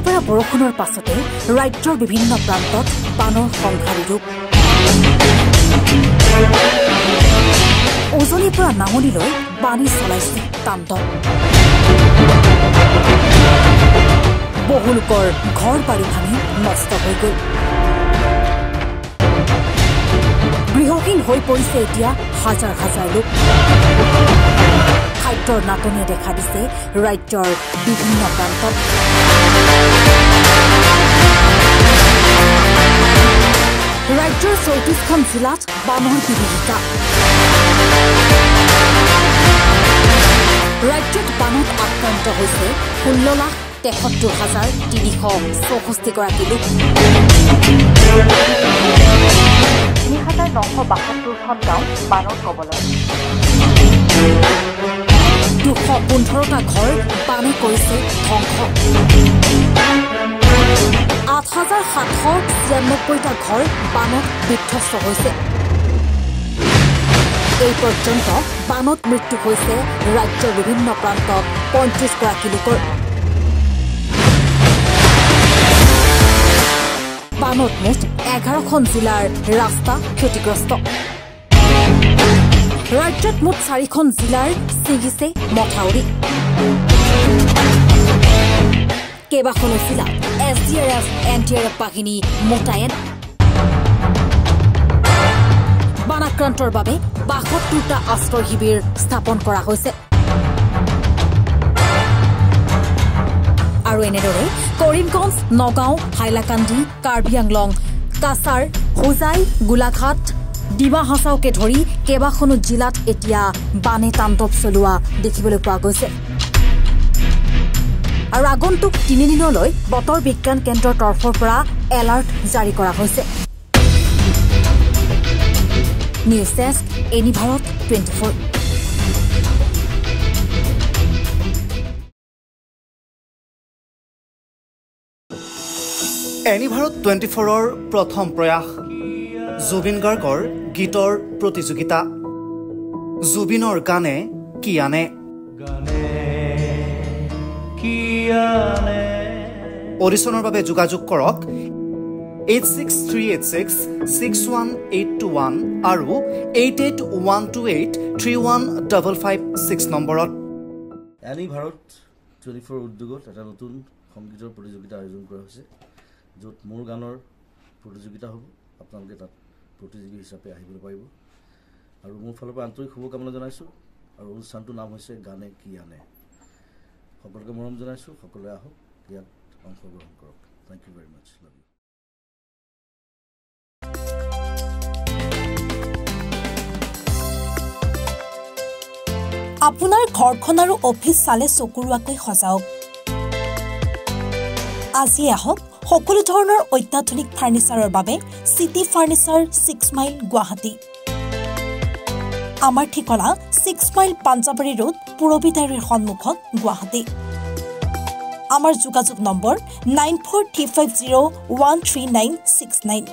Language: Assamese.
নেপেৰা বৰষুণৰ পাছতে ৰাজ্যৰ বিভিন্ন প্ৰান্তত বানৰ সংঘাৰী ৰূপ। উজনিৰ পৰা নামনিলৈ বাণী চলাইছে তাণ্ডৱ বহু লোকৰ ঘৰ বাৰী ভাঙি নষ্ট হৈ গ'ল। গৃহহীন হৈ পৰিছে এতিয়া হাজাৰ হাজাৰ লোক। খাদ্যৰ নাটনিয়ে দেখা দিছে ৰাজ্যৰ বিভিন্ন প্ৰান্তত। জিলাত বানৰ বিভীষিকা ৰাজ্যত বানত আক্ৰান্ত হৈছে ষোল্ল লাখ তেসত্তৰ হাজাৰ তিনিশ চৌষষ্ঠিগৰাকী লোক তিনি হাজাৰ নশ বাসত্তৰখন গাঁও বানৰ কবলত দুশ পোন্ধৰটা ঘৰ বানে কৰিছে ধ্বংস আঠ হাজাৰ সাতশ ছিয়ান্নব্বৈটা ঘৰ বানত বিধ্বস্ত হৈছে এই পৰ্যন্ত বানত মৃত্যু হৈছে ৰাজ্যৰ বিভিন্ন প্ৰান্তত পঁয়ত্ৰিশগৰাকী লোকৰ। বানত মুঠ এঘাৰখন জিলাৰ ৰাস্তা ক্ষতিগ্ৰস্ত। ৰাজ্যত মুঠ চাৰিখন জিলাৰ ছিগিছে মথাউৰি। কেইবাখনো জিলাত R F N D R F বাহিনী মোতায়েন বানাক্ৰান্তৰ বাবে বাসত্তৰটা আশ্ৰয় শিবিৰ স্থাপন কৰা হৈছে আৰু এনেদৰে কৰিমগঞ্জ নগাঁও হাইলাকান্দি কাৰ্বি আংলং কাছাৰ হোজাই গোলাঘাট ডিমা হাছাওকে ধৰি কেইবাখনো জিলাত এতিয়া বানে তাণ্ডৱ চলোৱা দেখিবলৈ পোৱা গৈছে আৰু আগন্তুক তিনিদিনলৈ বতৰ বিজ্ঞান কেন্দ্ৰৰ তৰফৰ পৰা এলাৰ্ট জাৰি কৰা হৈছে। News desk any Bharat twenty four. এনিভাৰত twenty ফ'ৰৰ প্ৰথম প্ৰয়াস। জুবিন গাৰ্গৰ গীতৰ প্ৰতিযোগিতা। জুবিনৰ গানে কি আনে? অডিশ্যনৰ বাবে যোগাযোগ কৰক eight six three eight six six one eight two one আৰু eight eight one two eight three one double five six নম্বৰত। এনি ভাৰত টুৱেণ্টি ফ'ৰ উদ্যোগত এটা নতুন সংগীতৰ প্ৰতিযোগিতা আয়োজন কৰা হৈছে য'ত মোৰ গানৰ প্ৰতিযোগিতা হ'ব আপোনালোকে তাত প্ৰতিযোগী হিচাপে আহিবলৈ পাৰিব। আৰু মোৰ ফালৰ পৰা আন্তৰিক শুভকামনা জনাইছোঁ আৰু অনুষ্ঠানটোৰ নাম হৈছে গানে কি আনে সকলোকে মৰম জনাইছোঁ সকলোৱে আহক ইয়াত অংশগ্ৰহণ কৰক। Thank you very much love you আপোনাৰ ঘৰখন আৰু অফিচ চালে চকুৰোৱাকৈ সজাওক। আজি আহক সকলো ধৰণৰ অত্যাধুনিক ফাৰ্ণিচাৰৰ বাবে city furniture six mile Guwahati. আমাৰ ঠিকনা ছিক্স মাইল পাঞ্জাবাৰী ৰোড পুৰবিদাৰীৰ সন্মুখত গুৱাহাটী। আমাৰ যোগাযোগ number nine four three five zero' one three nine six nine